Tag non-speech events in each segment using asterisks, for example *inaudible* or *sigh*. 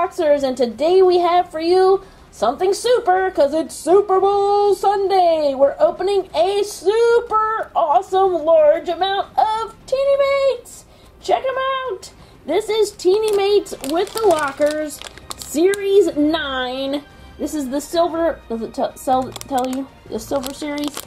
Boxers, and today we have for you something super because it's Super Bowl Sunday. We're opening a super awesome large amount of Teeny Mates. Check them out. This is Teeny Mates with the lockers, Series 9. This is the silver, does it tell, sell, tell you? The silver series?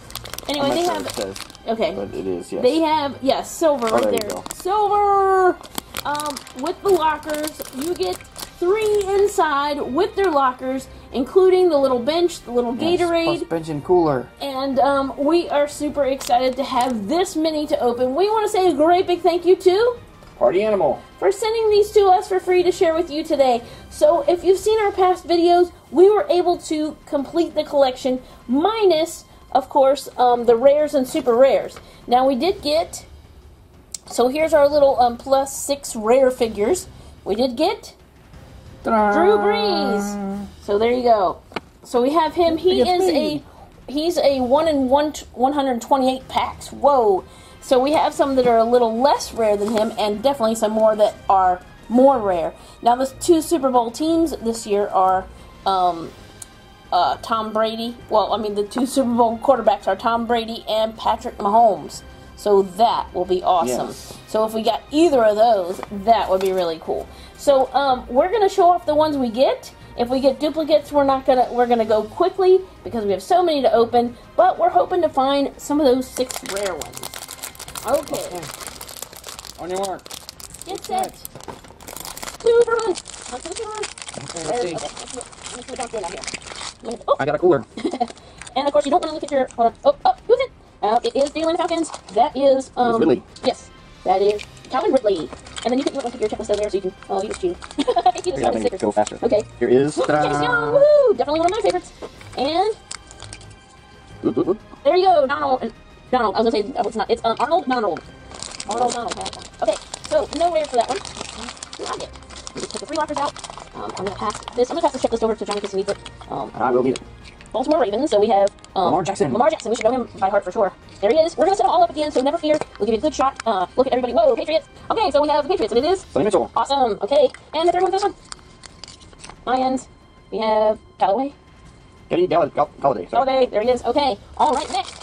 Anyway, they sure have. what it says, Okay. but it is, yes. They have yes, silver Oh, right there there. Silver. Um, with the lockers, you get three inside with their lockers, including the little bench, the little Yes, Gatorade, Plus bench and cooler. and um, we are super excited to have this many to open. We want to say a great big thank you to Party animal. for sending these to us for free to share with you today. So if you've seen our past videos, we were able to complete the collection minus, of course, um, the rares and super rares. Now we did get. So here's our little um, plus six rare figures. We did get Drew Brees. So there you go. So we have him. He is a he's a one in one one hundred twenty eight packs. Whoa. So we have some that are a little less rare than him, and definitely some more that are more rare. Now the two Super Bowl teams this year are um, uh, Tom Brady. Well, I mean the two Super Bowl quarterbacks are Tom Brady and Patrick Mahomes. So that will be awesome. Yes. So if we got either of those, that would be really cool. So um, we're gonna show off the ones we get. If we get duplicates, we're not gonna we're gonna go quickly because we have so many to open. But we're hoping to find some of those six rare ones. Okay, On your mark. get set. Super run. On super. Okay, let's see. okay, let's look- let's look down here, down here. Oh, I got a cooler. *laughs* and of course, you don't want to look at your. Hold on. Oh, oh? Uh, it is the Atlanta Falcons. That is. Um, Ridley. Yes, that is Calvin Ridley. And then you can look at your checklist over there so you can. Oh, you just *laughs* you just Here, got stickers. go faster. Okay. Here is. Young. Woo! Definitely one of my favorites. And Oop, oop, oop. there you go, Donald. uh, Donald. I was gonna say uh, it's not. It's um, Arnold Donald. Arnold Donald. Okay, so no rare for that one. I get? Just take the three lockers out. Um, I'm gonna pass this. I'm gonna pass this checklist over to Johnny because he needs it. Um, I will need it. Baltimore Ravens. So we have um, Lamar Jackson. Lamar Jackson. We should know him by heart for sure. There he is. We're gonna set them all up at the end, so never fear. We'll give you a good shot. Uh, look at everybody. Whoa, Patriots. Okay, so we have the Patriots, and it is Sony Michel. awesome. Okay, and the third one, this one. My end. We have Callaway. Getty Gall- Gall- Golladay. Sorry. Callaway. There he is. Okay. All right. Next.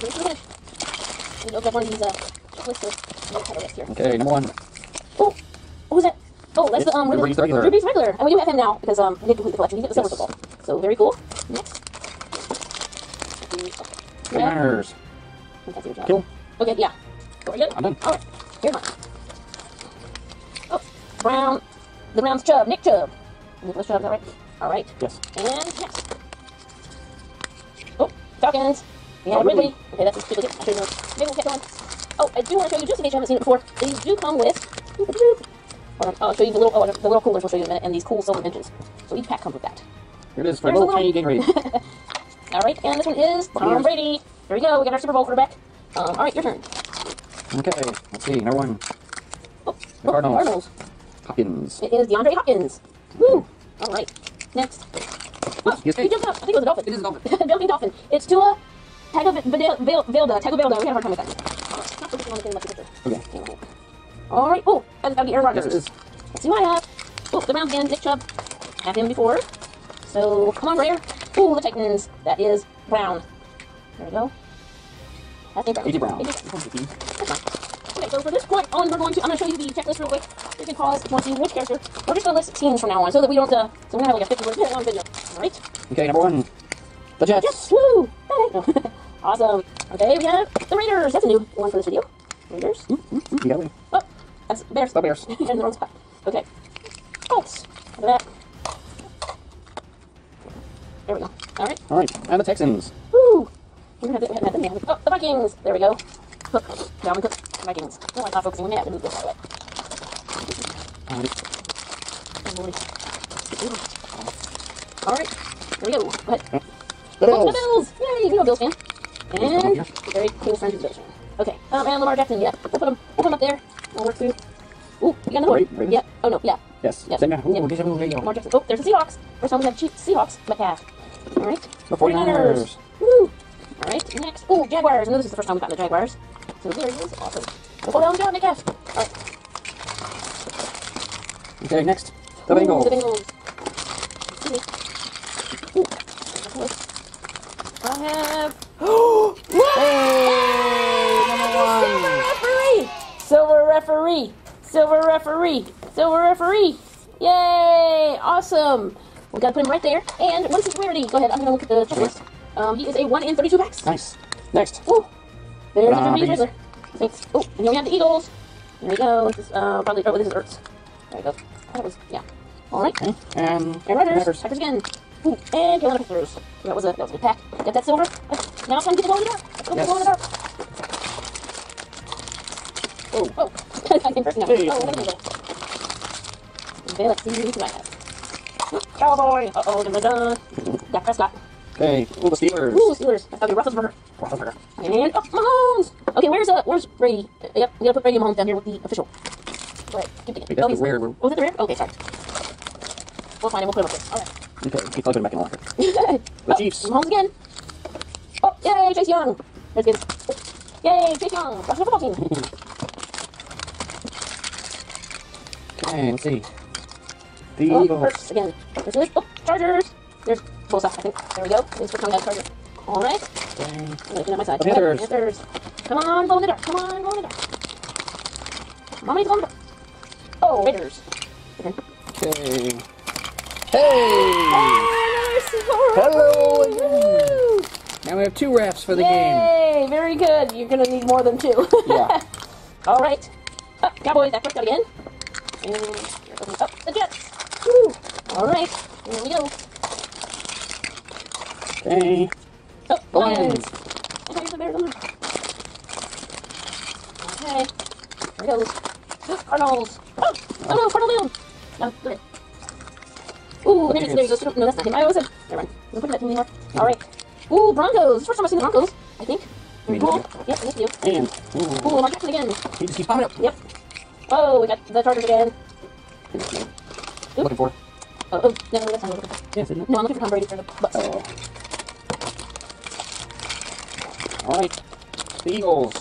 Here's the finish. We open up one of these uh, checklists to make cover list here. Okay, number one. Oh, what was that? Oh, that's It's the um. Brees regular. Drew regular, and we do have him now because um we did complete the collection. He get the silver Yes. football. So very cool. Next. Green Niners. Fantastic job. Kill. Okay, yeah. Very good. I'm done. Alright, here's mine. Oh, Brown. The Browns Chubb. Nick Chubb. Nicholas Chubb, is that right? Alright. Yes. And next. Oh, Falcons. We have Oh, Ridley. Ridley. Okay, that's a duplicate. I should know. Maybe we'll keep going. Oh, I do want to show you, just in case you haven't seen it before, these do come with. Hold on, I'll show you the little, oh, the little coolers we'll show you in a minute, and these cool silver benches. So each pack comes with that. Here it is for There's little a tiny Gatorade. *laughs* Alright, and this one is Tom Brady. There we go, we got our Super Bowl quarterback. Um, alright, your turn. okay, let's see. Number one. Oh, The Cardinals. Cardinals. Hopkins. It is DeAndre Hopkins. Woo! All right. Next. Oh, he jumped up. I think it was a dolphin. It is a dolphin. *laughs* Jumping dolphin. It's Tua Tagovailoa. Tagovailoa. We have a hard time with that. Oh, it's not focusing on the thing about the picture. Okay. All right. Oh, that's got to be Aaron Rodgers. Yes, it is. Let's see what I have. Oh, the Browns again. Nick Chubb. Have him before. So come on, rare. Oh, the Titans. That is Brown. There we go. That's Brown. A.J. Brown. A.J. Okay, so for this point on, we're going to, I'm going to show you the checklist real quick. You can pause if you want to see which character. We're just going to list teams from now on so that we don't, uh, so we're going to have like a 50 word long *laughs* video. Alright? Okay, number one. The Jets. Yes, woo! Hey. *laughs* awesome. Okay, we have the Raiders. That's a new one for this video. Raiders. Oop, oop, oop, you got me. Oh, that's Bears. The Bears. *laughs* in the wrong spot. Okay. Colts. Look at that. There we go. Alright. All right, and the Texans. Woo! We haven't had, we them yet. Oh, the Vikings. There we go. Cook. Dalvin Cook. Vikings. No, I'm not focusing on that. Me move this the way. All right. Oh, Lordy. Alright. There we go. Go ahead. The Oh, the Bills. Bills! Yay! You know Bills fan. And very cool friend who's Bills fan. Okay. Um, and Lamar Jackson, yeah. We'll put him, we'll put him up there. We'll work through. Ooh, you got another Right, one. Yeah. Oh, no, yeah. Yes. Yep. Same guy. Ooh, Yep. deja vu, there you go. Lamar Jackson. Oh, there's the Seahawks. First time we have Chief Seahawks. Metcalf. Alright. The 49ers. Woo! Alright, next. Ooh, Jaguars. Know this is the first time we've gotten the Jaguars. So there he is. Awesome. We'll pull down John Metcalf. Alright. Okay, next. The Ooh, Bengals. The Bengals. Ooh. I have. *gasps* Hey, Silver referee. Silver referee. Silver referee. Silver referee. Yay! Awesome. We gotta put him right there. And what is his rarity? Go ahead. I'm gonna look at the checklist. Um, he is a one in thirty-two packs. Nice. Next. Ooh. There's a Ah, Derby Thanks. Oh, and here we have the Eagles. There we go. This is uh, probably. Oh, this is Ertz. There we go. That was yeah. All right. Okay. And Aaron Rodgers. Packers. Again. Ooh, and Carolina Panthers. That was a that was a good pack. Get that silver. Now it's time to get the the dark. Let's go get the glow in the dark. Oh, oh. *laughs* I first now. Hey. Oh, look at that. Okay, let's see who I have. Cowboy. Uh oh, dun dun. Dak Prescott. Okay. Ooh, the Steelers. Ooh, Steelers. Be Roethlisberger. Roethlisberger. And oh, Mahomes. Okay, where's uh, where's Brady? Uh, yep, we gotta put Brady Mahomes down here with the official. Right, keep Wait, that's Oh, the rare. Oh, is it the rare? Okay, sorry. We'll find it. We'll put him up there. All right. Okay. Keep plugging back in the locker. *laughs* the Chiefs. Mahomes again. Oh, yay, Chase Young. That's good. Yay, Chase Young. Russian football team. *laughs* Okay. Let's see. The Oh, Eagles. Hurts again. There's this. Oh, Chargers. There's Bosa, I think. There we go. Thanks for coming out, Chargers. All right. Okay. I'm clean up my side. The Panthers. Okay. Come on, go in the dark. Come on, go in the dark. Mommy, go in the dark. Oh, Raiders. Okay. Okay. Oh, hey! Hello again. Now we have two refs for the game. Yay! Very good. You're gonna need more than two. *laughs* Yeah. All right. Up, Cowboys. That Prescott again. And up the Jets. Woo! All right. Here we go. Okay. Oh, Lions. Lions. And here's the Bears. Okay. Here we go. Cardinals. Oh, oh no, Cardinal Leon. No, good. Ooh, here it is. There you go. No, that's not him. I always said. Never mind. I'm putting that team anymore. All right. Ooh, Broncos. First time I've seen the Broncos. I think. Very Me cool. Yep, thank you. And Ooh, ooh, Lamar Jackson again. he just keeps popping up. Yep. Oh, we got the Chargers again. Looking for. Oh, oh, no, that's not I'm looking for. Yes? No, I'm looking for Tom Brady for the Bucks. Oh. All right. The Eagles.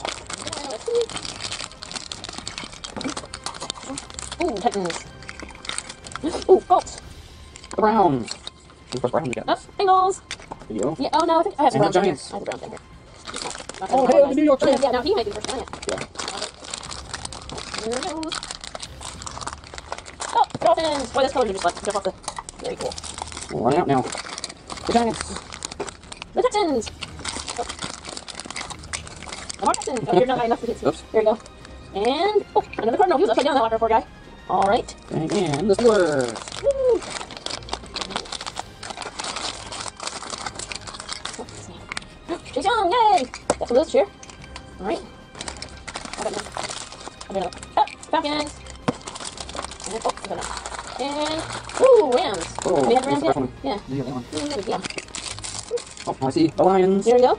Ooh, Titans. Ooh, Colts. The Browns. Of course, Browns again. Oh, Bengals. You. Yeah, oh no, I think I have And the Browns. Giants. I have the Browns down here. Oh, hey, the New York oh, nice. Giants. Yeah, now he might be the first Giant. Yeah. Here goes. Dolphins. Boy, this color just like jump off the. Very cool. We'll run out now. The Giants. The Texans. Oh. Lamar Jackson. Oh, you're not high enough for hits. Oops. There you go. And oh, another Cardinal. He was upside down that locker for a guy. All right. And the Steelers. Woo. Chase Young, yay! Got some of those here. All right. I got another. I got another. Oh, Falcons. And, oh, I got another. And, ooh, Rams. Oh, we have Rams yet? Yeah. Yeah, that one. Yeah. Oh, I see. The Lions. Here we go.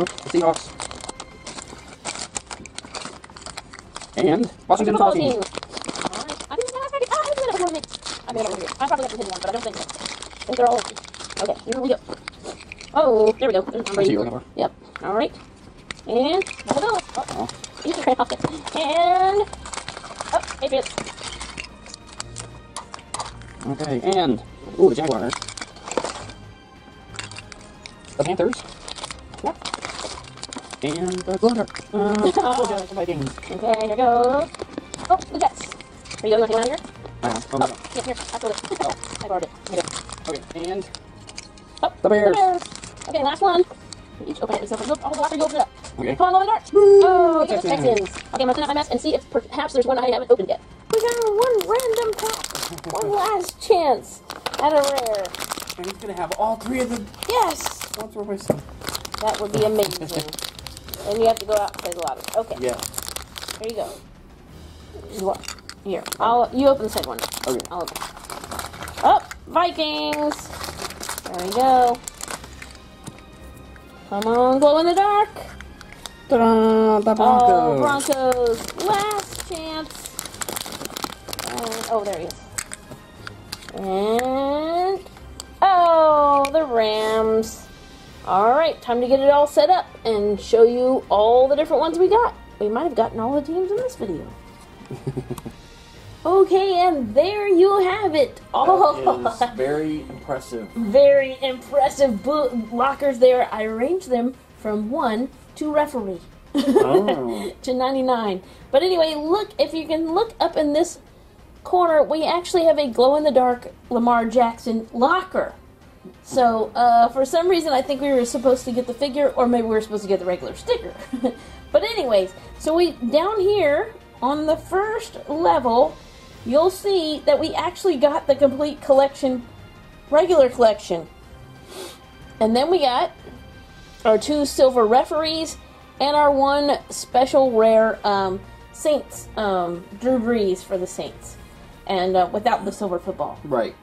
Oh, the Seahawks. And Washington Football team. I think think one think here. I probably got some hidden ones, but I don't think so. I think they're all. Okay, here we go. Oh, there we go. There's Tom Brady. you're looking for. Yep. All right. And go. Oh, Oh, you can off it. And oh, Patriots. okay, and ooh, the Jaguars. The Panthers. Yep. And the Glow Dark. Uh, the Vikings. Okay, here goes. Oh, the Jets. Here you go. You want to take one out of here? Uh, oh, Oh, no. yeah, here. I stole it. Oh, I borrowed it. Here. Okay, and Oh, the Bears. Okay, last one. Each open it. Look, oh, after you open it up. Okay. Come on, go in the dark. Oh, you got the Texans. Texans. Okay, I'm gonna clean out my mess and see if perhaps there's one I haven't opened yet. We got one random pack. One *laughs* last chance at a rare. And he's gonna have all three of them. Yes, ones we're missing. that would be amazing. *laughs* and you have to go out and play the lottery. Okay, Yeah. here you go. You Here, oh. I'll you open the second one. Okay. I'll open. Oh, Vikings. There we go. Come on, glow in the dark. Ta-da! The Broncos. Oh, Broncos. Last chance. And, oh, there he is. And. Oh, the Rams. Alright, time to get it all set up and show you all the different ones we got. We might have gotten all the teams in this video. *laughs* Okay, and there you have it. Oh, That is *laughs* very impressive. very impressive bo- lockers there. I arranged them from one to referee Oh. *laughs* to 99. But anyway, look, if you can look up in this corner, we actually have a glow in the dark Lamar Jackson locker. So, uh, for some reason, I think we were supposed to get the figure, or maybe we were supposed to get the regular sticker. *laughs* but, anyways, so we down here on the first level, you'll see that we actually got the complete collection, regular collection. And then we got our two silver referees and our one special rare um, Saints, um, Drew Brees for the Saints, and uh, without the silver football. Right.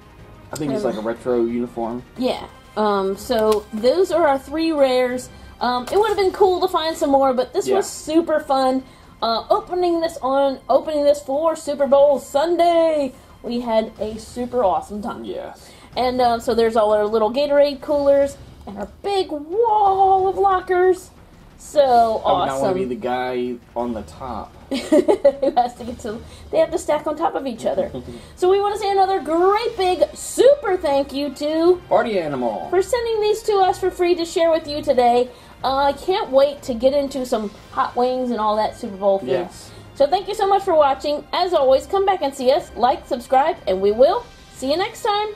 I think it's like a retro uniform. Yeah. Um, so those are our three rares. Um, it would have been cool to find some more, but this Yeah. was super fun. Uh, opening this on opening this for Super Bowl Sunday, we had a super awesome time. Yes. And uh, so there's all our little Gatorade coolers and our big wall of lockers. So awesome! I would not want to be the guy on the top. *laughs* Who has to get to? They have to stack on top of each other. *laughs* so we want to say another great big super thank you to Party animal. for sending these to us for free to share with you today. Uh, I can't wait to get into some hot wings and all that Super Bowl food. Yes. So thank you so much for watching. As always, come back and see us, like, subscribe, and we will see you next time.